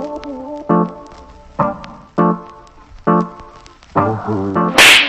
Oh, mm -hmm.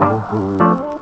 Mm-hmm.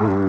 Ooh.